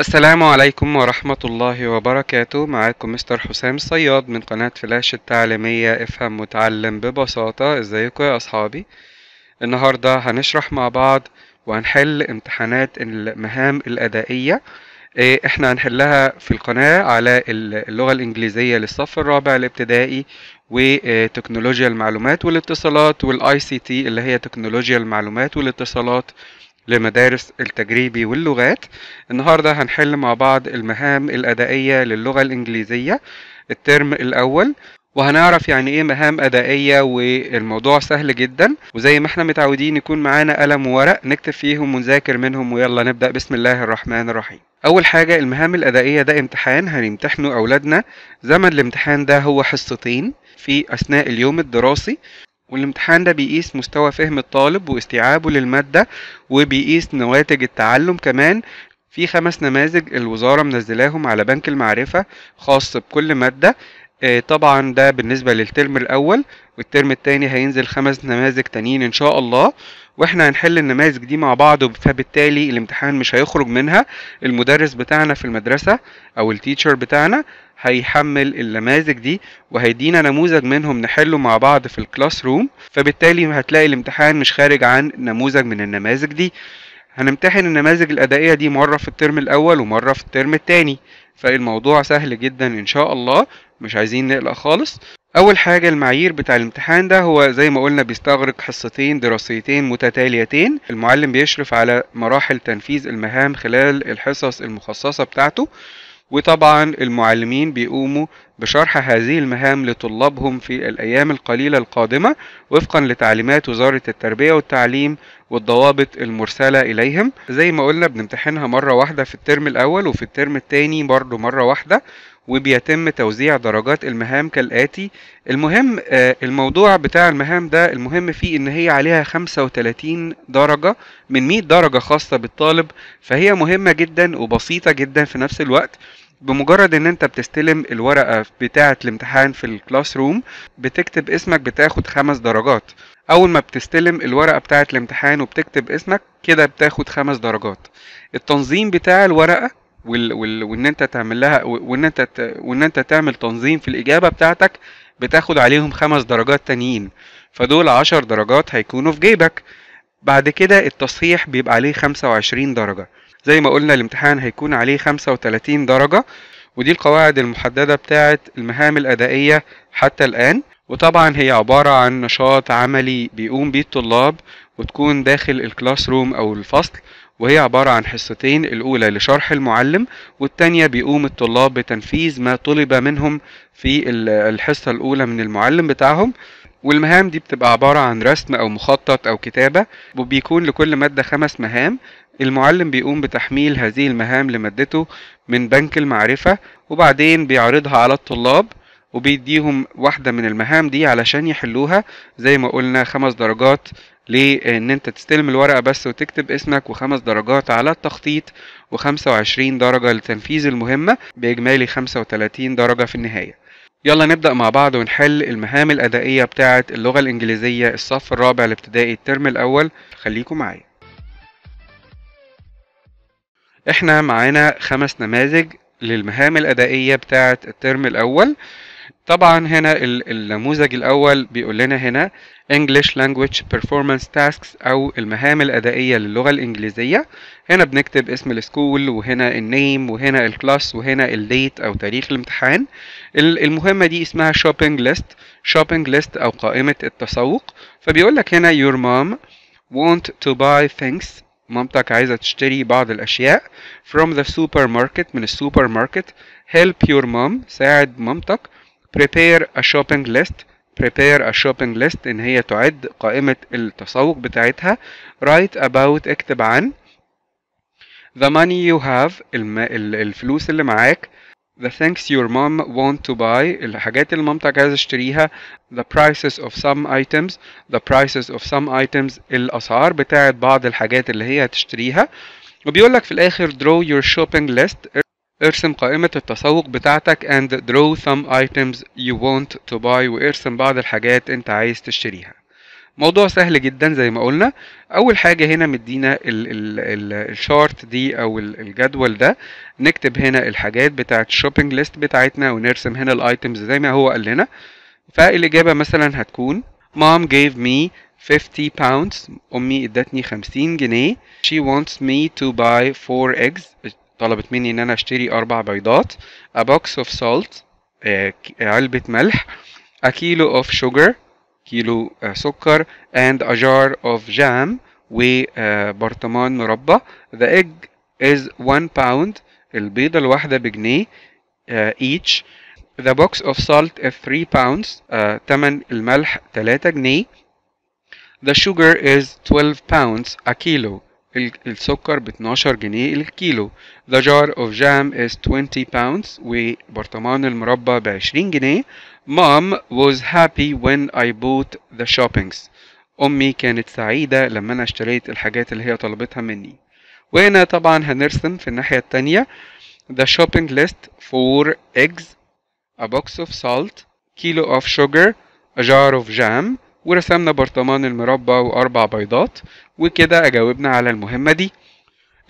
السلام عليكم ورحمة الله وبركاته. معاكم Mr حسام الصياد من قناة فلاش التعليمية. افهم متعلم ببساطة. ازيكم يا اصحابي؟ النهاردة هنشرح مع بعض وهنحل امتحانات المهام الأدائية. إيه، إحنا هنحلها في القناة على اللغة الإنجليزية للصف الرابع الابتدائي وتكنولوجيا المعلومات والاتصالات وال ICT اللي هي تكنولوجيا المعلومات والاتصالات. لمدارس التجريبي واللغات. النهاردة هنحل مع بعض المهام الأدائية للغة الإنجليزية الترم الأول. وهنعرف يعني إيه مهام أدائية والموضوع سهل جدا. وزي ما إحنا متعودين يكون معانا قلم وورق نكتب فيهم ونذاكر منهم ويلا نبدأ. بسم الله الرحمن الرحيم. أول حاجة المهام الأدائية ده امتحان هنمتحنه أولادنا. زمن الامتحان ده هو حصتين في أثناء اليوم الدراسي. والامتحان ده بيقيس مستوى فهم الطالب واستيعابه للمادة وبيقيس نواتج التعلم كمان. في خمس نماذج الوزارة منزلاهم على بنك المعرفة خاص بكل مادة. آه، طبعا ده بالنسبة للترم الأول والترم التاني هينزل خمس نماذج تانيين إن شاء الله. وإحنا هنحل النماذج دي مع بعض فبالتالي الامتحان مش هيخرج منها. المدرس بتاعنا في المدرسة أو ال teacher بتاعنا هيحمل النماذج دي وهيدينا نموذج منهم نحله مع بعض في ال classroom فبالتالي هتلاقي الامتحان مش خارج عن نموذج من النماذج دي. هنمتحن النماذج الأدائية دي مرة في الترم الأول ومرة في الترم التاني. فالموضوع سهل جدا إن شاء الله. مش عايزين نقلق خالص. أول حاجة المعايير بتاع الامتحان ده هو زي ما قلنا بيستغرق حصتين دراسيتين متتاليتين. المعلم بيشرف على مراحل تنفيذ المهام خلال الحصص المخصصة بتاعته. وطبعا المعلمين بيقوموا بشرح هذه المهام لطلابهم في الأيام القليلة القادمة وفقا لتعليمات وزارة التربية والتعليم والضوابط المرسلة إليهم. زي ما قلنا بنمتحنها مرة واحدة في الترم الأول وفي الترم التاني برضو مرة واحدة. وبيتم توزيع درجات المهام كالآتي. المهم آه، الموضوع بتاع المهام ده المهم فيه إن هي عليها 35 درجة من 100 درجة خاصة بالطالب. فهي مهمة جدا وبسيطة جدا في نفس الوقت. بمجرد إن أنت بتستلم الورقة بتاعة الامتحان في ال classroom بتكتب اسمك بتاخد خمس درجات. أول ما بتستلم الورقة بتاعة الامتحان وبتكتب اسمك كده بتاخد خمس درجات. التنظيم بتاع الورقة وال وال وان انت تعمل لها وان انت وان انت تعمل تنظيم في الإجابة بتاعتك بتاخد عليهم خمس درجات تانيين. فدول عشر درجات هيكونوا في جيبك. بعد كده التصحيح بيبقى عليه خمسة وعشرين درجة. زي ما قلنا الامتحان هيكون عليه 35 درجة ودي القواعد المحددة بتاعة المهام الأدائية حتى الآن. وطبعا هي عبارة عن نشاط عملي بيقوم بيه الطلاب وتكون داخل ال classroom أو الفصل وهي عبارة عن حصتين الأولى لشرح المعلم والتانية بيقوم الطلاب بتنفيذ ما طلب منهم في الحصة الأولى من المعلم بتاعهم. والمهام دي بتبقى عبارة عن رسم أو مخطط أو كتابة وبيكون لكل مادة خمس مهام. المعلم بيقوم بتحميل هذه المهام لمادته من بنك المعرفة وبعدين بيعرضها على الطلاب وبيديهم واحدة من المهام دي علشان يحلوها. زي ما قلنا خمس درجات لأن انت تستلم الورقة بس وتكتب اسمك وخمس درجات على التخطيط وخمسة وعشرين درجة لتنفيذ المهمة بإجمالي خمسة وتلاتين درجة في النهاية. يلا نبدأ مع بعض ونحل المهام الأدائية بتاعة اللغة الإنجليزية الصف الرابع الابتدائي الترم الأول. خليكم معايا. إحنا معانا خمس نماذج للمهام الأدائية بتاعة الترم الأول. طبعا هنا النموذج الأول بيقول لنا هنا English Language Performance Tasks أو المهام الأدائية للغة الإنجليزية. هنا بنكتب اسم ال school وهنا ال name وهنا ال class وهنا ال date أو تاريخ الامتحان. المهمة دي اسمها shopping list shopping list أو قائمة التسوق. فبيقول لك هنا your mom want to buy things. مامتك عايزة تشتري بعض الأشياء from the supermarket من السوبر ماركت help your mom ساعد مامتك. Prepare a shopping list prepare a shopping list إن هي تعد قائمة التسوق بتاعتها write about اكتب عن the money you have. الفلوس اللي معاك the things your mom want to buy الحاجات اللي مامتك عايزة تشتريها the prices of some items the prices of some items الأسعار بتاعت بعض الحاجات اللي هي هتشتريها وبيقول لك في الآخر draw your shopping list ارسم قائمة التسوق بتاعتك and draw some items you want to buy وارسم بعض الحاجات انت عايز تشتريها. موضوع سهل جدا زي ما قلنا. أول حاجة هنا مدينا ال chart دي أو ال- الجدول ده. نكتب هنا الحاجات بتاعت ال shopping list بتاعتنا ونرسم هنا ال items زي ما هو قال لنا. فالاجابه مثلا هتكون mom gave me 50 pounds. أمي إدتني 50 جنيه. She wants me to buy 4 eggs. طلبت مني إن أنا أشتري أربع بيضات a box of salt آه، ك- علبة ملح a kilo of sugar كيلو آه، سكر and a jar of jam وبرطمان مربى. The egg is 1 pound البيضة الواحدة بجنيه آه، each. The box of salt is 3 pounds آه، تمن الملح 3 جنيه. The sugar is 12 pounds a kilo. السكر ب 12 جنيه الكيلو. The jar of jam is 20 pounds. وبرطمان المربى ب 20 جنيه. Mom was happy when I bought the shoppings. أمي كانت سعيدة لما أنا اشتريت الحاجات اللي هي طلبتها مني. وهنا طبعا هنرسم في الناحية التانية. The shopping list for eggs a box of salt kilo of sugar a jar of jam ورسمنا برطمان المربى وأربع بيضات وكده أجاوبنا على المهمة دي.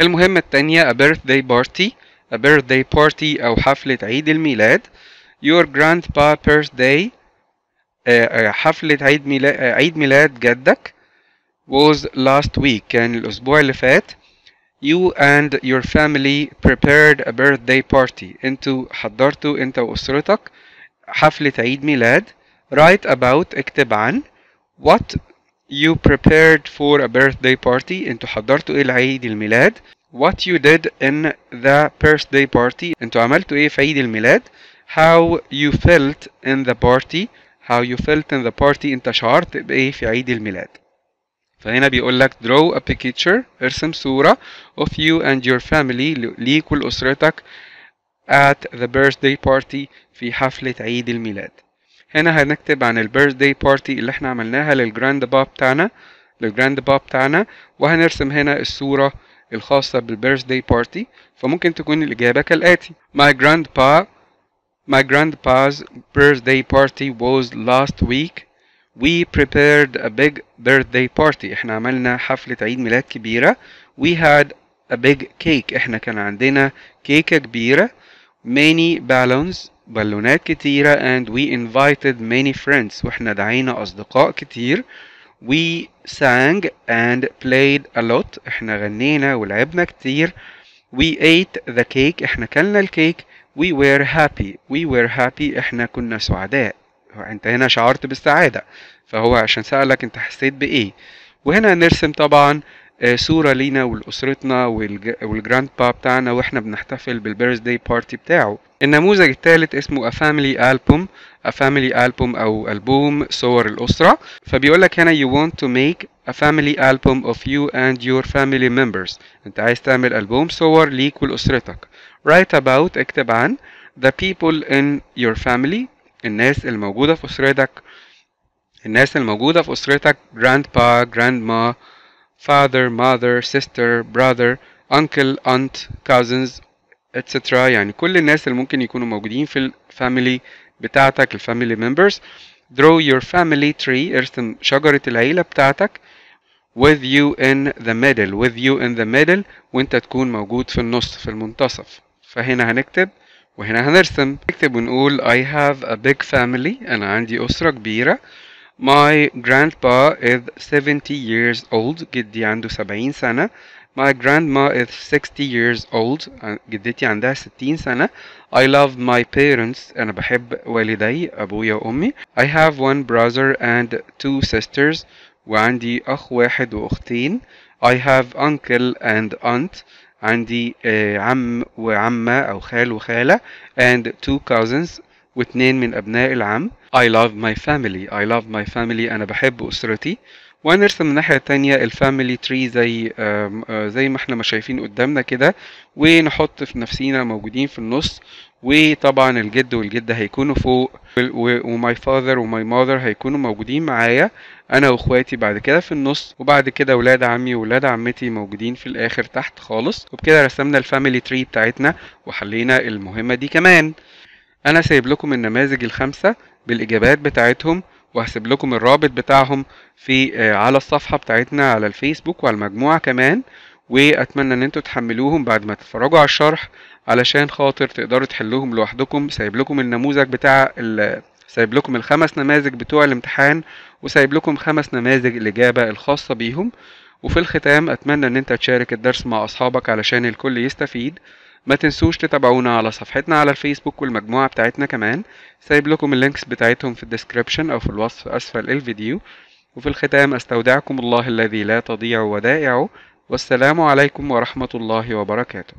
المهمة التانية a birthday party a birthday party أو حفلة عيد الميلاد. Your grandpa birthday آه، آه، حفلة عيد ميلاد عيد ميلاد جدك was last week كان الأسبوع اللي فات. You and your family prepared a birthday party. أنتوا حضرتوا انت وأسرتك حفلة عيد ميلاد. Write about اكتب عن. what you prepared for a birthday party انتوا حضرتوا ايه لعيد الميلاد what you did in the birthday party انتوا عملتوا ايه في عيد الميلاد how you felt in the party how you felt in the party انت شعرت بايه في عيد الميلاد فهنا بيقول لك draw a picture ارسم صورة of you and your family ليك ولأسرتك at the birthday party في حفلة عيد الميلاد هنا هنكتب عن ال birthday party اللي إحنا عملناها لل grandpa بتاعنا لل grandpa بتاعنا وهنرسم هنا الصورة الخاصة بال birthday party فممكن تكون الإجابة كالآتي. My grandpa My grandpa's birthday party was last week. We prepared a big birthday party. إحنا عملنا حفلة عيد ميلاد كبيرة. We had a big cake. إحنا كان عندنا كيكة كبيرة. Many balloons. بالونات كتيرة and we invited many friends. وإحنا دعينا أصدقاء كتير. We sang and played a lot. إحنا غنينا ولعبنا كتير. We ate the cake. إحنا كلنا الكيك we were happy. We were happy. إحنا كنا سعداء. انت هنا شعرت بالسعادة فهو عشان سألك انت حسيت بإيه؟ وهنا نرسم طبعا صورة لينا ولأسرتنا والج- وال grandpa بتاعنا وإحنا بنحتفل بال birthday party بتاعه. النموذج الثالث اسمه A Family Album. A Family Album أو ألبوم صور الأسرة. فبيقول لك هنا you want to make a family album of you and your family members. أنت عايز تعمل ألبوم صور ليك ولأسرتك. Write about اكتب عن the people in your family. الناس الموجودة في أسرتك. الناس الموجودة في أسرتك. Grandpa grandma father mother sister brother uncle aunt cousins etc يعني كل الناس اللي ممكن يكونوا موجودين في ال family بتاعتك ال family members draw your family tree ارسم شجرة العيلة بتاعتك with you in the middle with you in the middle وانت تكون موجود في النص في المنتصف. فهنا هنكتب وهنا هنرسم. نكتب ونقول I have a big family أنا عندي أسرة كبيرة. My grandpa is 70 years old جدي عنده 70 سنة My grandma is 60 years old جدتي عندها 60 سنة I love my parents أنا بحب والدي أبويا وأمي I have one brother and two sisters وعندي أخ واحد وأختين I have uncle and aunt عندي آه، عم وعمة أو خال وخالة and two cousins واتنين من أبناء العم. I love my family. I love my family. أنا بحب أسرتي. ونرسم الناحية التانية ال family tree زي آه، زي ما إحنا ما شايفين قدامنا كده. ونحط في نفسينا موجودين في النص. وطبعا الجد والجدة هيكونوا فوق. و my father و my mother هيكونوا موجودين معايا. أنا وإخواتي بعد كده في النص. وبعد كده ولاد عمي وولاد عمتي موجودين في الآخر تحت خالص. وبكده رسمنا ال family tree بتاعتنا. وحلينا المهمة دي كمان. أنا سايب لكم النماذج الخمسة بالإجابات بتاعتهم وهسيب لكم الرابط بتاعهم في آه، على الصفحة بتاعتنا على الفيسبوك وعلى المجموعة كمان وأتمنى إن أنتوا تحملوهم بعد ما تتفرجوا على الشرح علشان خاطر تقدروا تحلوهم لوحدكم. سايب لكم النموذج بتاع سايب لكم الخمس نماذج بتوع الامتحان وسايب لكم خمس نماذج الإجابة الخاصة بيهم. وفي الختام أتمنى إن أنت تشارك الدرس مع أصحابك علشان الكل يستفيد. ما تنسوش تتابعونا على صفحتنا على الفيسبوك والمجموعة بتاعتنا كمان. سايب لكم ال links بتاعتهم في ال description أو في الوصف أسفل الفيديو. وفي الختام أستودعكم الله الذي لا تضيع ودائعه. والسلام عليكم ورحمة الله وبركاته.